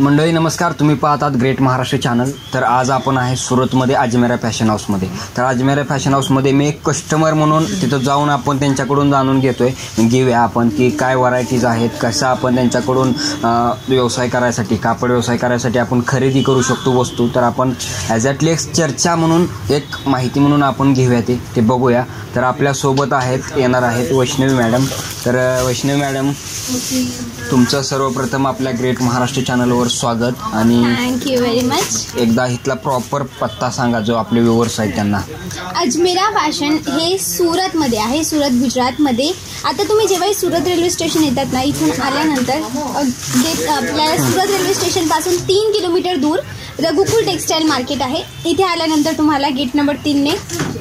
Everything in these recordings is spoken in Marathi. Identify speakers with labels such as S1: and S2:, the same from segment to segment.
S1: मंडळी नमस्कार. तुम्ही पाहतात ग्रेट महाराष्ट्र चॅनल तर आज आपण आहे सुरतमध्ये अजमेरा फॅशन हाऊसमध्ये तर अजमेरा फॅशन हाऊसमध्ये मी एक कस्टमर म्हणून तिथं जाऊन आपण त्यांच्याकडून जाणून घेतोय. घेऊया आपण की काय व्हरायटीज आहेत कसं आपण त्यांच्याकडून व्यवसाय करायसाठी कापड व्यवसाय करायसाठी आपण खरेदी करू शकतो वस्तू. तर आपण ॲझॅटली एक चर्चा म्हणून एक माहिती म्हणून आपण घेऊया ते. ते बघूया. तर आपल्यासोबत आहेत येणार आहेत वैष्णवी मॅडम तर वैष्णवी मॅडम तुमचं सर्वप्रथम आपल्या ग्रेट महाराष्ट्र चॅनलवर स्वागत आणि
S2: थँक्यू व्हेरी मच
S1: एकदा इथला प्रॉपर पत्ता सांगा जो आपले व्ह्युअर्स आहेत त्यांना.
S2: अजमेरा फॅशन हे सुरतमध्ये आहे सुरत गुजरातमध्ये. आता तुम्ही जेव्हाही सुरत रेल्वे स्टेशन येतात ना इथून आल्यानंतर अ, गेट आपल्या सुरत रेल्वे स्टेशनपासून तीन किलोमीटर दूर रघुकुल टेक्सटाईल मार्केट आहे. इथे आल्यानंतर तुम्हाला गेट नंबर तीनने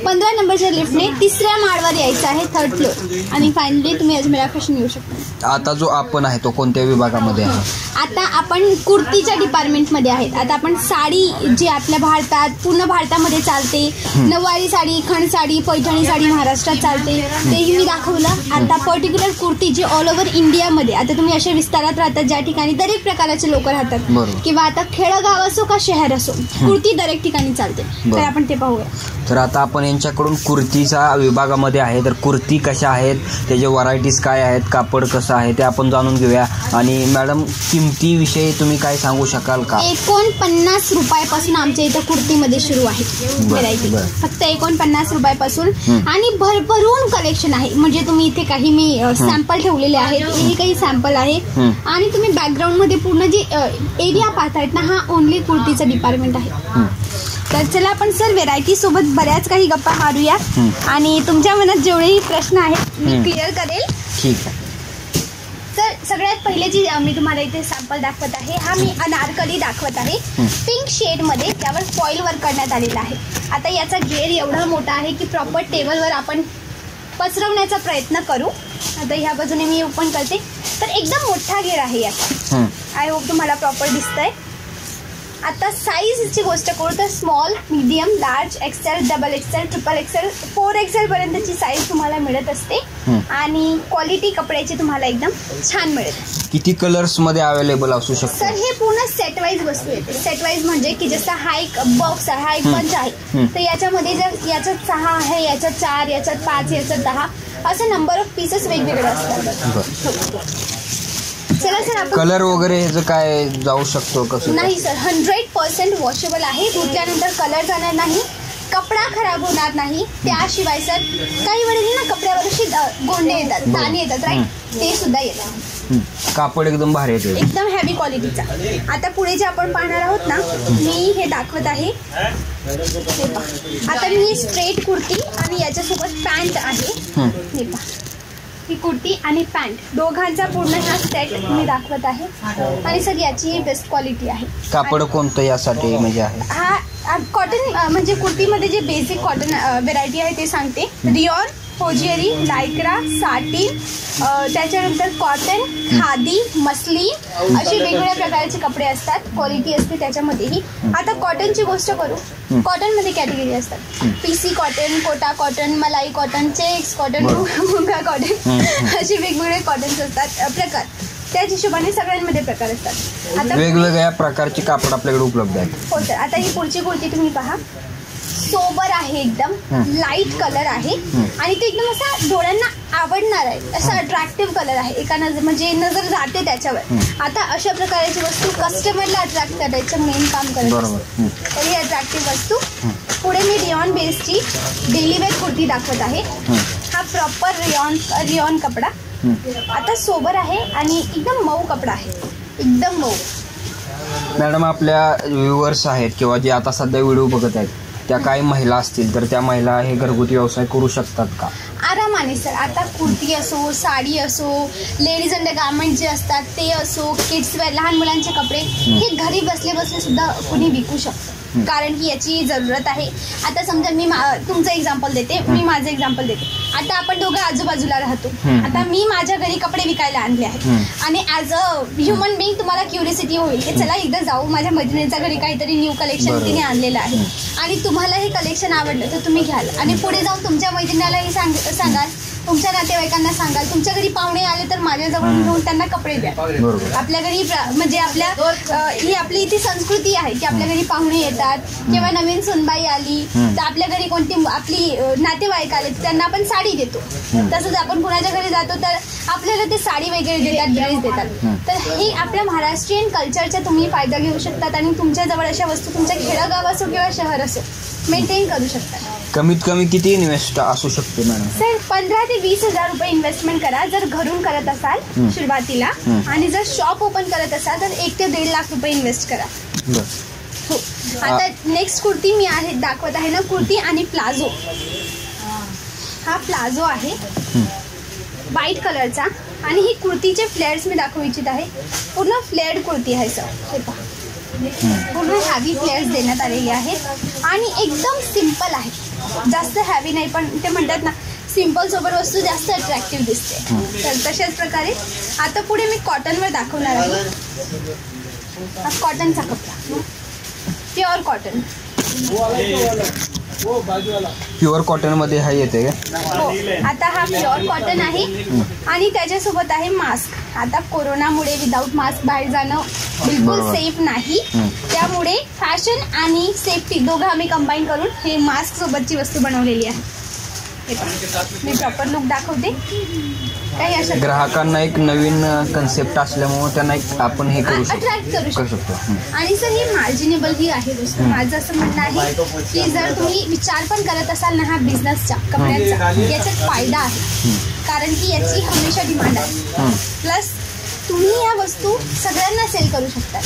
S2: पंधरा नंबरच्या लिफ्टने तिसऱ्या माळवर यायचं आहे थर्ड फ्लोअर आणि फायनली तुम्ही अजमेरा फॅशन येऊ शकता.
S1: आता जो आपण आहे तो कोणत्या विभागामध्ये आहे?
S2: आता आपण कुर्तीच्या डिपार्टमेंटमध्ये आहेत. आता आपण साडी जी आपल्या भारतात पूर्ण भारतामध्ये चालते. नऊवारी साडी खण साडी पैठणी साडी महाराष्ट्रात चालते. तेही मी दाखवलं. आता पर्टिक्युलर कुर्ती जी ऑल ओव्हर इंडियामध्ये आता तुम्ही अशा विस्तारात राहतात ज्या ठिकाणी दरेक प्रकारचे लोक राहतात. किंवा आता खेडगाव असो का शहर असो. कुर्ती दरेक ठिकाणी चालते. तर. आपण ते पाहूया.
S1: तर आता आपण यांच्याकडून कुर्तीचा विभागामध्ये आहे. तर कुर्ती कशा आहेत? त्याचे व्हरायटीज काय आहेत? कापड कसं आहे? ते आपण जाणून घेऊया. आणि मॅडम किमतीविषयी तुम्ही काय सांगू शकाल का?
S2: एकोणपन्नास रुपयापासून आमच्या इथं कुर्तीमध्ये सुरू आहे. व्हेरायटी. फक्त एकोणपन्नास रुपयापासून. आणि भरभरून कलेक्शन आहे. म्हणजे तुम्ही इथे काही मी सॅम्पल ठेवलेले आहेत. हे काही सॅम्पल आहे. आणि तुम्ही बॅकग्राऊंडमध्ये पूर्ण जे एरिया पाहतायत ना हा ओनली कुर्तीचा डिपार्टमेंट आहे. तर चला आपण सर व्हेरायटी सोबत बऱ्याच काही गप्पा मारूया. आणि तुमच्या मनात जेवढेही प्रश्न आहेत मी. क्लिअर करेल
S1: ठीक आहे
S2: तर सगळ्यात पहिले जी मी तुम्हाला इथे सॅम्पल दाखवत आहे हा मी अनारकली दाखवत आहे. पिंक शेडमध्ये त्यावर फॉईल वर्क करण्यात आलेला आहे आता याचा घेर एवढा मोठा आहे की प्रॉपर टेबलवर आपण पसरवण्याचा प्रयत्न करू आता ह्या बाजूने मी ओपन करते तर एकदम मोठा घेर आहे याचा. आय होप तुम्हाला प्रॉपर दिसतंय आता साईजची गोष्ट करू तर small medium large XL double XL triple XL four XL पर्यंतची साईज तुम्हाला मिळत असते. आणि क्वालिटी कपड्याची तुम्हाला एकदम छान मिळेल
S1: किती कलर्समध्ये अवेलेबल असू शकतो?
S2: सर हे पूर्ण सेट वाईज वस्तू येते सेट वाईज म्हणजे की जसा हा एक बॉक्स आहे हा एक. पंच आहे. तर याच्यामध्ये जर याच्यात सहा आहे याच्यात चार याच्यात पाच याच्यात दहा असं नंबर ऑफ पीसेस वेगवेगळे असतात. चला सर आपण
S1: कलर वगैरे ह्याचं काय जाऊ शकतो कसं
S2: नाही सर हंड्रेड पर्सेंट वॉशेबल आहे. धुतल्यानंतर कलर जाणार नाही. कपडा खराब होणार नाही. त्याशिवाय सर काही वेळेला ना कपड्यावर अशी अ, गोंडे येतात
S1: बरं.
S2: दाणे येतात राईट ते सुद्धा येतात.
S1: हं. कापड एकदम भारी येते.
S2: एकदम हॅवी क्वालिटीचा आता पुढे जे आपण पाहणार आहोत ना मी हे दाखवत आहे. हे पहा. आता मी स्ट्रेट कुर्ती आणि याच्यासोबत पॅन्ट आहे.
S1: हं.
S2: हे पहा. ही कुर्ती आणि पॅन्ट दोघांचा पूर्ण हा सेट मी दाखवत आहे. आणि सर याची बेस्ट क्वालिटी आहे.
S1: कापड कोणतं यासाठी म्हणजे आहे?
S2: हा कॉटन म्हणजे कुर्तीमध्ये जे बेसिक कॉटन व्हेरायटी आहे ते सांगते. रिऑन होजियरी लायक्रा साटीन अ, त्याच्यानंतर कॉटन खादी मसलीन असे वेगवेगळ्या प्रकारचे कपडे असतात. क्वालिटी असते त्याच्यामध्येही. आता कॉटनची गोष्ट करू. कॉटनमध्ये कॅटेगरी असतात. पीसी कॉटन कोटा कॉटन मलाई कॉटन चेक्स कॉटन मुंगा कॉटन असे वेगवेगळे कॉटन्स असतात. प्रकार. त्याच हिशोबाने सगळ्यांमध्ये प्रकार असतात. आता
S1: वेगवेगळ्या प्रकारचे कापड आपल्याकडे उपलब्ध आहेत.
S2: हो सर आता ही पुढची कुर्ती तुम्ही पहा. सोबर आहे एकदम. लाइट कलर आहे. आणि ते एकदम असा डोळ्यांना आवडणार आहे. असा अट्रॅक्टिव्ह कलर आहे. एका नजर म्हणजे नजर जाते त्याच्यावर. आता अशा प्रकारची वस्तू कस्टमरला अट्रॅक्ट करायचं मेन काम करत.
S1: हं.
S2: तर ही अट्रॅक्टिव्ह वस्तू. पुढे मी रिऑन बेसची डेली वेअर कुर्ती दाखवत आहे.
S1: हं.
S2: प्रॉपर रिऑन रिऑन कपडा. आता सोबर आहे आणि एकदम मऊ कपडा आहे. एकदम मऊ.
S1: मॅडम आपल्या व्ह्युअर्स आहेत किंवा जे आता सध्या व्हिडिओ बघत आहेत त्या काही महिला असतील तर त्या महिला हे घरगुती व्यवसाय करू शकतात का?
S2: आरामाने सर आता कुर्ती असो साडी असो लेडीज अंडर गार्मेंट जे असतात ते असो किड्स वेअर लहान मुलांचे कपडे हे घरी बसले बसले सुद्धा कुणी विकू शकतं. कारण की याची जरूरत आहे. आता समजा मी मा- तुमचं एक्झाम्पल देते. मी माझं एक्झाम्पल देते. आता आपण दोघं आजूबाजूला राहतो. आता मी माझ्या घरी कपडे विकायला आणले आहेत. आणि ॲज अ ह्युमन बिंग तुम्हाला क्युरिसिटी होईल. की चला एकदा जाऊ. माझ्या मैत्रिणीच्या घरी काहीतरी न्यू कलेक्शन. तिने आणलेलं आहे. आणि तुम्हाला हे कलेक्शन आवडलं तर तुम्ही घ्याल. आणि पुढे जाऊन तुमच्या मैत्रिणीलाही सांग सांगाल तुमच्या नातेवाईकांना सांगाल तुमच्या घरी पाहुणे आले तर माझ्याजवळ घेऊन त्यांना कपडे द्या.
S1: बरोबर
S2: आपल्या घरी प्र- म्हणजे आपल्या अ, ही आपली इथे संस्कृती आहे की आपल्या घरी पाहुणे येतात किंवा नवीन सुनबाई आली. तर आपल्या घरी कोणती आपली अ, नातेवाईक आले तर त्यांना आपण साडी देतो. तसंच आपण कुणाच्या घरी जातो तर आपल्याला ते साडी वगैरे देतात ड्रेस. देतात. तर हे आपल्या महाराष्ट्रीयन कल्चरचा तुम्ही फायदा घेऊ शकतात आणि तुमच्याजवळ अशा वस्तू तुमच्या खेडगाव असो किंवा शहर असो मेंटेन करू शकतात.
S1: कमीत कमी किती इन्व्हेस्ट असू शकते मॅडम?
S2: सर पंधरा ते वीस हजार रुपये इन्व्हेस्टमेंट करा जर घरून करत असाल. सुरुवातीला. आणि जर शॉप ओपन करत असाल तर एक ते दीड लाख रुपये इन्व्हेस्ट करा.
S1: बर.
S2: हो. आता नेक्स्ट कुर्ती मी आहे दाखवत आहे ना कुर्ती आणि प्लाझो. हा प्लाझो आहे. व्हाईट कलरचा आणि ही कुर्तीचे फ्लेअर्स मी दाखवू इच्छित आहे. पूर्ण फ्लेअर्ड कुर्ती आहे सर. हे पहा. पूर्ण हॅवी फ्लेअर्स देण्यात आलेले आहेत. आणि एकदम सिंपल आहे. जास्त हॅवी नाही पण ते म्हणतात ना सिंपल सोबत वस्तू जास्त अट्रॅक्टिव्ह दिसते. तर तशाच प्रकारे आता पुढे मी कॉटनवर दाखवणार आहे. हा कॉटनचा कपडा. प्युअर कॉटन
S1: प्युअर कॉटनमध्ये हा येते
S2: हो आता हा प्युअर कॉटन आहे आणि त्याच्यासोबत आहे मास्क आता कोरोनामुळे विदाऊट मास्क बाहेर जाणं बिलकुल. सेफ नाही. त्यामुळे फॅशन आणि सेफ्टी दोघं आम्ही कंबाईन करून हे मास्क सोबतची वस्तू बनवलेली आहे. हे. मी प्रॉपर लुक दाखवते. काही अशा
S1: ग्राहकांना एक नवीन कन्सेप्ट असल्यामुळे त्यांना एक आपण हे करू शकतो.
S2: अट्रॅक्ट करू शकतो.
S1: हं.
S2: आणि सर ही मार्जिनेबल ही आहे वस्तू माझं असं म्हणणं आहे की जर तुम्ही विचार पण करत असाल ना हा बिझनेसचा कपड्यांचा याच्यात फायदा आहे. कारण की याची हमेशा डिमांड आहे. प्लस तुम्ही या वस्तू सगळ्यांना सेल करू शकता.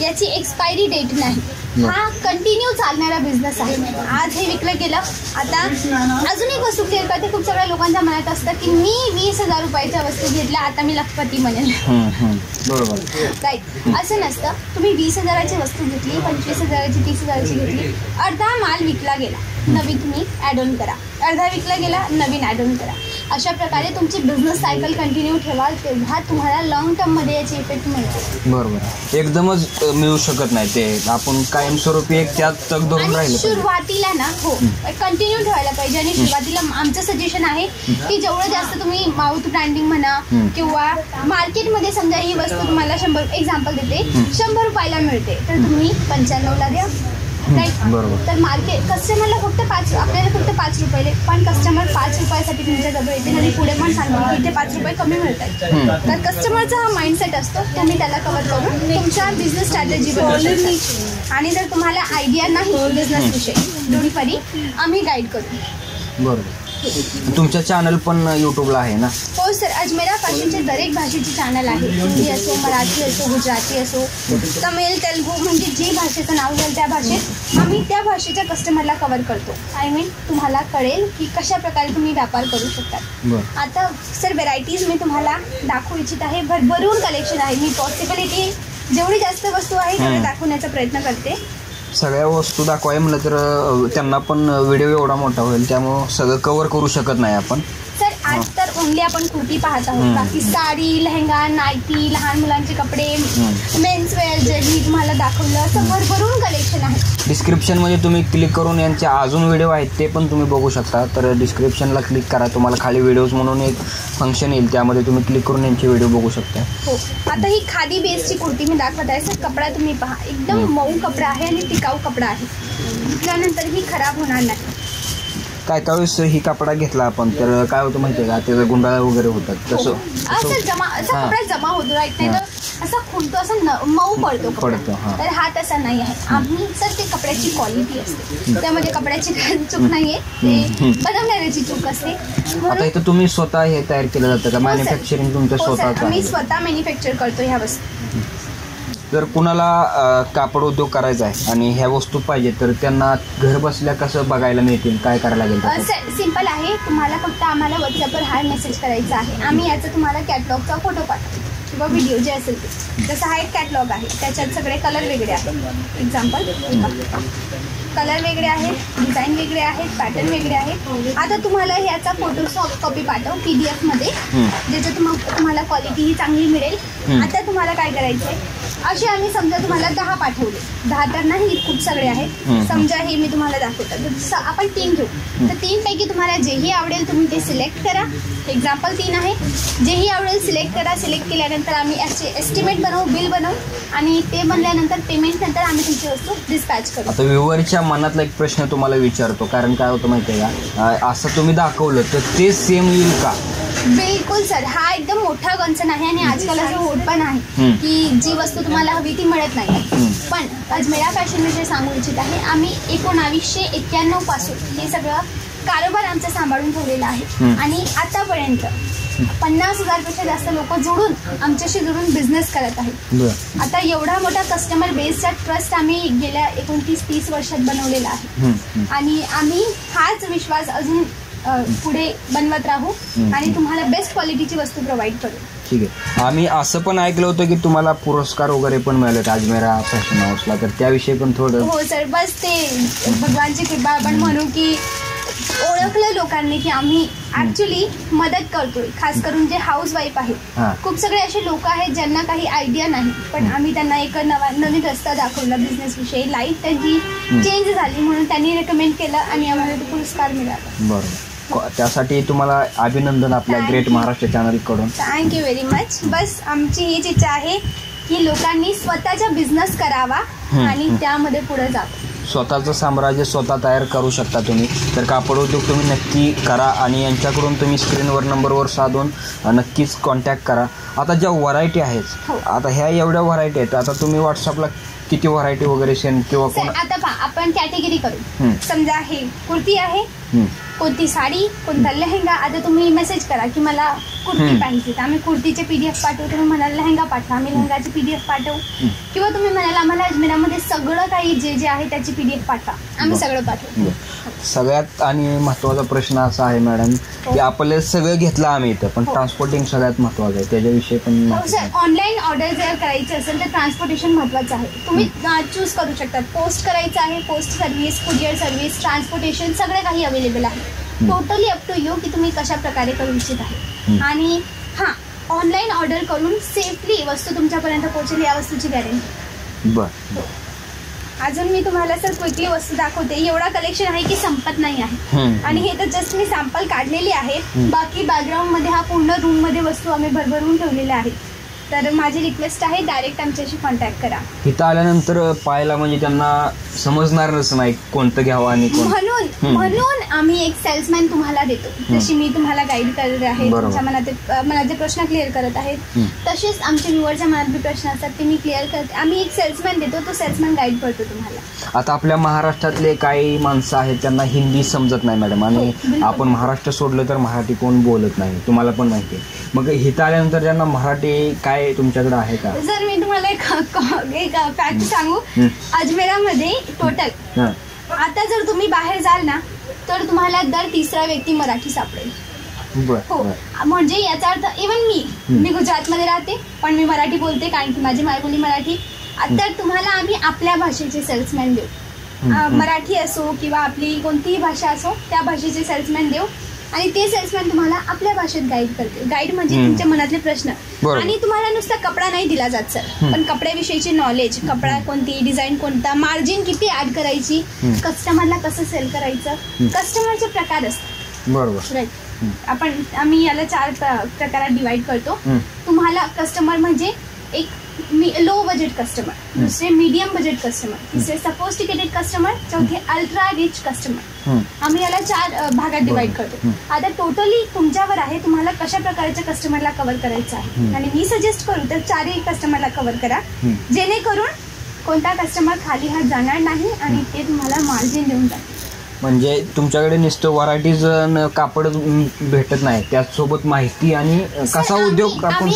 S2: याची एक्सपायरी डेट नाही. हा कंटिन्यू चालणारा बिझनेस आहे. आज हे विकलं गेलं. आता अजून एक वस्तू क्लिअर करते. खूप सगळ्या लोकांच्या मनात असतं की मी वीस हजार रुपयाच्या वस्तू घेतल्या आता मी लखपती म्हणेल. राईट असं नसतं. तुम्ही वीस हजाराची वस्तू घेतली पंचवीस हजाराची तीस हजाराची घेतली अर्धा माल विकला गेला. नवीन तुम्ही ॲड ऑन करा. अर्धा विकला गेला नवीन ॲड ऑन करा. अशा प्रकारे तुमची बिझनेस सायकल कंटिन्यू ठेवा तेव्हा तुम्हाला लॉंग टर्ममध्ये याची इफेक्ट मिळते
S1: बरोबर. एकदमच अ, मिळू शकत नाही ते. आपण कायमस्वरूपी एक त्यात तग धरून
S2: आणि
S1: राहिलं पाहिजे.
S2: सुरुवातीला ना हो कंटिन्यू ठेवायला पाहिजे. आणि सुरुवातीला आमचं सजेशन आहे की जेवढं जास्त तुम्ही माउथ ब्रँडिंग म्हणा
S1: हम्म.
S2: किंवा मार्केटमध्ये समजा ही वस्तू तुम्हाला शंभर एक्झाम्पल देते शंभर रुपयाला मिळते. तर तुम्ही पंच्याण्णवला द्या.
S1: बरोबर.
S2: तर मार्केट कस्टमरला फक्त पाच आपल्याला फक्त पाच रुपये पण कस्टमर पाच रुपयासाठी तुमच्या जवळ येते आणि पुढे पण सांगतो की इथे पाच रुपये कमी मिळतात. तर कस्टमरचा हा माइंडसेट असतो तुम्ही त्याला कव्हर करून तुमच्या बिझनेस स्ट्रॅटेजी आणि जर तुम्हाला आयडिया नाही बिझनेस विषयी डोंट वरी आम्ही गाईड करू.
S1: बरोबर. तुमच्या चॅनल पण युट्यूबला आहे ना?
S2: हो सर अजमेरा फॅशनचे दरेक भाषेचे चॅनल आहे हिंदी असो मराठी असो गुजराती असो तमिळ तेलुगू म्हणजे जे भाषेचं नाव घेईल त्या भाषेत आम्ही त्या भाषेच्या कस्टमरला कव्हर करतो. आय मीन तुम्हाला कळेल की कशा प्रकारे तुम्ही व्यापार करू शकतात.
S1: बरं.
S2: आता सर व्हेरायटीज मी तुम्हाला दाखवू इच्छित आहे. भरभरून कलेक्शन आहे. मी पॉसिबिलिटी जेवढी जास्त वस्तू आहे तेवढे. दाखवण्याचा प्रयत्न करते.
S1: सगळ्या वस्तू दाखवाय म्हणलं तर त्यांना पण व्हिडिओ एवढा मोठा होईल त्यामुळं सगळं कवर करू शकत नाही आपण.
S2: आज तर ओनली आपण कुर्ती पाहत आहोत. बाकी साडी लेहंगा नायटी लहान मुलांचे कपडे मेन्स वेअर जे मी तुम्हाला दाखवलं असं भरभरून कलेक्शन आहे.
S1: डिस्क्रिप्शनमध्ये तुम्ही क्लिक करून यांचे अजून व्हिडिओ आहेत ते पण तुम्ही बघू शकता. तर डिस्क्रिप्शनला क्लिक करा. तुम्हाला खाली व्हिडिओज म्हणून एक फंक्शन येईल. त्यामध्ये तुम्ही क्लिक करून यांचे व्हिडिओ बघू शकता.
S2: हो. आता ही खादी बेसची कुर्ती मी दाखवत आहे. सर कपडा तुम्ही पहा. एकदम मऊ कपडा आहे आणि टिकाऊ कपडा आहे. धुतल्यानंतर ही खराब होणार नाही.
S1: काय काय वेळेस ही कपडा घेतला आपण? तर काय होतं माहिती आहे का? त्याचं गुंडाळा वगैरे होतात. तसं
S2: हो. असं जमा असा
S1: हां.
S2: कपडा जमा होतो राईट नाही तर असा खुलतो असा न- मऊ पडतो
S1: पडतो,
S2: कपडा
S1: हां.
S2: तर हा तसा नाही आहे. आम्ही सर ते कपड्याची क्वालिटी असते. त्यामध्ये कपड्याची काही चूक नाहीये. ते. बनवणाऱ्याची चूक असते.
S1: आता
S2: म्हणून
S1: इथं तुम्ही स्वतः हे तयार केलं जातं का?
S2: हो.
S1: मॅन्युफॅक्चरिंग तुमचं
S2: हो, सर.
S1: स्वतःचं
S2: आम्ही
S1: आहे.
S2: स्वतः मॅन्युफॅक्चर करतो ह्या वस्तू.
S1: जर कुणाला कापड उद्योग करायचा आहे आणि ह्या वस्तू पाहिजे तर त्यांना घर बसल्या कसं बघायला मिळतील काय करायला लागेल?
S2: सिंपल आहे. तुम्हाला फक्त आम्हाला व्हॉट्सअपवर हाय मेसेज करायचा आहे. आम्ही याचा तुम्हाला कॅटलॉगचा फोटो पाठवतो. किंवा व्हिडिओ जे असेल ते. जसं हा एक कॅटलॉग आहे. त्याच्यात सगळे कलर वेगळे आहेत. एक्झाम्पल कलर वेगळे आहेत डिझाईन वेगळे आहेत पॅटर्न वेगळे आहेत. आता तुम्हाला ह्याचा फोटो सॉफ्ट कॉपी पाठव पी डी एफमध्ये. ज्याच्यात तुम्हाला क्वालिटी ही चांगली मिळेल. आता तुम्हाला काय करायचं आहे असे आम्ही समजा तुम्हाला दहा पाठवले. दहा तर नाही खूप सगळे. आहेत. समजा हे मी तुम्हाला दाखवतो. आपण तीन घेऊ. तर तीन पैकी तुम्हाला जेही आवडेल तुम्ही ते सिलेक्ट करा. एक्झाम्पल तीन आहे. जेही आवडेल सिलेक्ट करा. सिलेक्ट केल्यानंतर आम्ही याचे एस्टिमेट बनवू बिल बनवू. आणि ते बनल्यानंतर पेमेंट नंतर आम्ही तुमची वस्तू डिस्पॅच करू.
S1: आता व्ह्युअरच्या मनातला एक प्रश्न तुम्हाला विचारतो. कारण काय होतं माहिती आहे का असं तुम्ही दाखवलं तर ते सेम येईल का?
S2: बिलकुल सर हा एकदम मोठा कन्सर्न आहे आणि आजकाल असं होत पण आहे. की जी वस्तू तुम्हाला हवी ती मिळत नाही. पण अजमेरा फॅशन विषयी सांगू इच्छित आहे आम्ही एकोणावीसशे एक्क्याण्णवपासून हे सगळं कारभार आमचा सांभाळून ठेवलेला आहे. आणि आतापर्यंत पन्नास हजारपेक्षा जास्त लोक जोडून आमच्याशी जोडून बिझनेस करत आहेत आता एवढा मोठा कस्टमर बेसचा ट्रस्ट आम्ही गेल्या एकोणतीस तीस वर्षात बनवलेला आहे. आणि आम्ही हाच विश्वास अजून अ, पुढे बनवत राहू. आणि तुम्हाला बेस्ट क्वालिटीची वस्तू प्रोव्हाइड करू.
S1: ठीक आहे. आम्ही असं पण ऐकलं होतं की तुम्हाला पुरस्कार वगैरे पण मिळालेत. अजमेरा फॅशन हाऊसला तर त्याविषयी पण थोडं
S2: हो सर बस ते. भगवानची कृपा. आपण म्हणू की ओळखलं लोकांनी की आम्ही ऍक्च्युली मदत करतोय. खास करून जे हाऊस वाईफ
S1: हा.
S2: आहेत खूप सगळे असे लोक आहेत ज्यांना काही आयडिया नाही. पण आम्ही त्यांना एक नवा नवीन रस्ता दाखवला बिझनेस विषयी. लाईफ त्यांची चेंज झाली म्हणून त्यांनी रेकमेंड केलं आणि आम्हाला तो पुरस्कार मिळाला.
S1: बरोबर. त्यासाठी तुम्हाला अभिनंदन आपल्या ग्रेट. महाराष्ट्र चॅनलकडून
S2: थँक्यू व्हेरी मच बस आमची हीच इच्छा आहे की लोकांनी स्वतःचा बिझनेस करावा आणि. त्यामध्ये पुढे जावं
S1: स्वतःचं साम्राज्य स्वतः तयार करू शकता तुम्ही तर कापड उद्योग तुम्ही नक्की करा आणि यांच्याकडून तुम्ही स्क्रीनवर नंबरवर साधून नक्कीच कॉन्टॅक्ट करा आता ज्या व्हरायटी आहेत
S2: हो.
S1: आता ह्या एवढ्या व्हरायटी आहेत आता तुम्ही व्हॉट्सअपला किती व्हरायटी वगैरे सेंड किंवा कोण
S2: आता पहा आपण कॅटेगरी करू. समजा हे कुर्ती आहे कोणती साडी कोणता लेहंगा? आता तुम्ही मेसेज करा की मला कुर्ती. पाहिजे. तर आम्ही कुर्तीचे पीडीएफ पाठवू तुम्ही म्हणाल लेहंगा पाठवा. आम्ही लेहंगाचे पीडीएफ पाठवू. किंवा तुम्ही म्हणाल आम्हाला अजमेरामध्ये सगळं काही जे जे आहे त्याची पीडीएफ पाठवा. आम्ही. सगळं पाठवू.
S1: सगळ्यात आणि महत्त्वाचा प्रश्न असा आहे मॅडम की आपलं सगळं घेतलं आम्ही इथं पण
S2: हो.
S1: ट्रान्सपोर्टिंग सगळ्यात महत्वाचं आहे. त्याच्याविषयी पण
S2: हो
S1: माहिती
S2: सर ऑनलाईन ऑर्डर जर करायची असेल तर ट्रान्सपोर्टेशन महत्वाचं आहे. तुम्ही चूज करू शकता. पोस्ट करायचं आहे post service courier service transportation सगळं काही अवेलेबल आहे. टोटली अप टू यू की तुम्ही कशा प्रकारे करू इच्छित आहे. आणि हां ऑनलाईन ऑर्डर करून सेफली वस्तू तुमच्यापर्यंत पोहोचेल या वस्तूची गॅरंटी
S1: बरं
S2: अजून मी तुम्हाला सर क्विकली वस्तू दाखवते. एवढा कलेक्शन आहे की संपत नाही आहे. आणि हे तर जस्ट मी सॅम्पल काढलेली आहे. बाकी बॅकग्राऊंडमध्ये हा पूर्ण रूममध्ये वस्तू आम्ही भरभरून ठेवलेल्या आहेत. तर माझी रिक्वेस्ट आहे डायरेक्ट आमच्याशी कॉन्टॅक्ट करा.
S1: इथं आल्यानंतर पाहायला म्हणजे त्यांना समजणारच नाही कोणतं घ्यावं आणि कोण
S2: म्हणून. म्हणून आम्ही एक सेल्समॅन तुम्हाला देतो जशी मी तुम्हाला गाईड करत आहे. तुमच्या मनात मनाचे प्रश्न क्लिअर करत आहेत. तसेच आमच्या व्ह्युअरच्या मनात प्रश्न असतात ते मी क्लिअर करते आम्ही एक सेल्समॅन देतो तो सेल्समॅन गाईड करतो तुम्हाला
S1: आता आपल्या महाराष्ट्रातले काही माणसं आहेत त्यांना हिंदी समजत नाही मॅडम आणि
S2: हो.
S1: आपण महाराष्ट्र सोडलं तर मराठी कोण बोलत नाही तुम्हाला पण माहिती आहे मग इथं आल्यानंतर त्यांना मराठी काय तुमच्याकडे आहे का
S2: जर मी तुम्हाला एक फॅक्ट सांगू. अजमेरामध्ये टोटल आता जर तुम्ही बाहेर जाल ना तर तुम्हाला दर तिसरा व्यक्ती मराठी सापडेल. हो. म्हणजे याचा अर्थ इवन मी. मी गुजरातमध्ये राहते पण मी मराठी बोलते कारण की माझी मायबोली मराठी. तर तुम्हाला आम्ही आपल्या भाषेचे सेल्समॅन देऊ. मराठी असो किंवा आपली कोणतीही भाषा असो त्या भाषेचे सेल्समॅन देऊ. आणि ते सेल्समॅन तुम्हाला आपल्या भाषेत गाईड करते गाईड म्हणजे. तुमच्या मनातले प्रश्न. आणि तुम्हाला नुसता कपडा नाही दिला जात सर. पण कपड्याविषयीची नॉलेज कपडा कोणती डिझाईन कोणता मार्जिन किती ऍड करायची. कस्टमरला कसं सेल करायचं. कस्टमरचे प्रकार असतात
S1: बरोबर
S2: राईट. आपण आम्ही याला चार प्र- प्रकारात डिवाइड करतो. तुम्हाला कस्टमर म्हणजे एक लो बजेट कस्टमर दुसरे मीडियम बजेट कस्टमर तिसरे सपोस्टिकेटेड कस्टमर चौथे अल्ट्रा रिच कस्टमर. आम्ही याला चार भागात डिवाइड. करतो. आता टोटली तुमच्यावर आहे तुम्हाला कशा प्रकारच्या कस्टमरला कव्हर करायचं आहे. आणि मी सजेस्ट करू तर चारही कस्टमरला कव्हर करा. जेणेकरून कोणता कस्टमर खाली हात जाणार नाही आणि ते तुम्हाला मार्जिन देऊन जातील
S1: म्हणजे तुमच्याकडे नुसतं व्हरायटीज कापड भेटत नाही त्याचसोबत माहिती आणि कसा उद्योग आपण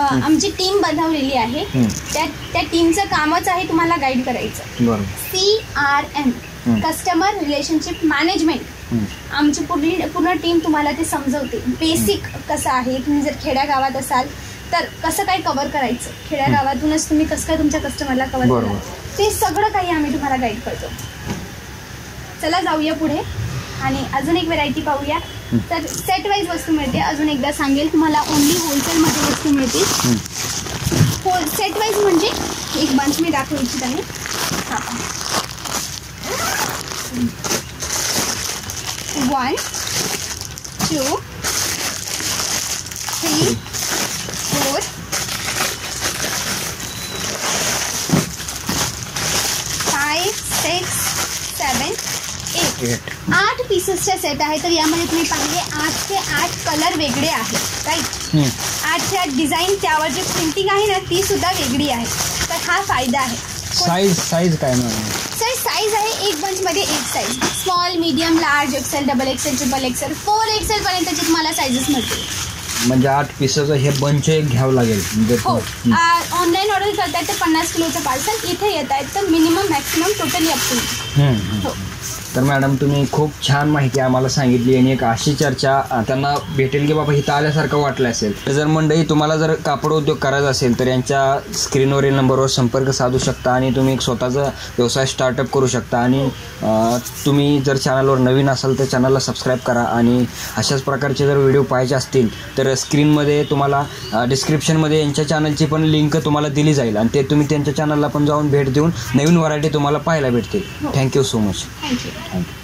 S2: आमची टीम बनवलेली आहे. त्या त्या टीमचं कामच आहे तुम्हाला गाईड करायचं. C R M. Customer relationship management. आमची पूर्ण पूर्ण टीम तुम्हाला ते समजवते. बेसिक कसं आहे तुम्ही जर खेड्यागावात असाल तर कसं काय कव्हर करायचं? खेड्यागावातूनच तुम्ही कसं काय तुमच्या कस्टमरला कव्हर. करा ते सगळं काही आम्ही तुम्हाला गाईड करतो. चला जाऊया पुढे आणि अजून एक व्हेरायटी पाहूया. तर सेट वाईज वस्तू मिळते अजून एकदा सांगेल तुम्हाला ओनली होलसेलमध्ये वस्तू मिळतील
S1: हम्म.
S2: होल सेट वाईज म्हणजे एक बंच मी दाखवू इच्छित आहे हा. वन टू आठ पीसेसचा सेट आहे तर यामध्ये तुम्ही पाहिले आठ ते आठ कलर वेगळे आहेत राईट आठ ते आठ डिझाईन त्यावर जी प्रिंटिंग आहे ना ती सुद्धा वेगळी आहे. तर हा फायदा आहे.
S1: साईज साईज काय
S2: सर साईज आहे एक बंचमध्ये एक size small medium large XL double XL triple XL four XL पर्यंतचे तुम्हाला साईजेस मिळतील.
S1: म्हणजे आठ पिसाचं हे बंच एक घ्यावं लागेल. म्हणजे
S2: हो.
S1: हं.
S2: ऑनलाईन ऑर्डर करतायत तर पन्नास किलोचं पार्सल इथे येत आहेत तर minimum maximum totally up to.
S1: हो. तर मॅडम तुम्ही खूप छान माहिती आम्हाला सांगितली आणि एक अशी चर्चा त्यांना भेटेल की बाबा इथं आल्यासारखं वाटलं असेल. तर जर मंडळी तुम्हाला जर कापड उद्योग करायचा असेल तर यांच्या स्क्रीनवरील नंबरवर संपर्क साधू शकता आणि तुम्ही एक स्वतःचा व्यवसाय स्टार्टअप करू शकता. आणि तुम्ही जर चॅनलवर नवीन असाल तर चॅनलला सबस्क्राईब करा आणि अशाच प्रकारचे जर व्हिडिओ पाहायचे असतील तर स्क्रीनमध्ये तुम्हाला डिस्क्रिप्शनमध्ये यांच्या चॅनलची पण लिंक तुम्हाला दिली जाईल आणि ते तुम्ही त्यांच्या चॅनलला पण जाऊन भेट देऊन नवीन व्हरायटी तुम्हाला पाहायला भेटतील. Thank you so much
S2: thank you
S1: thank you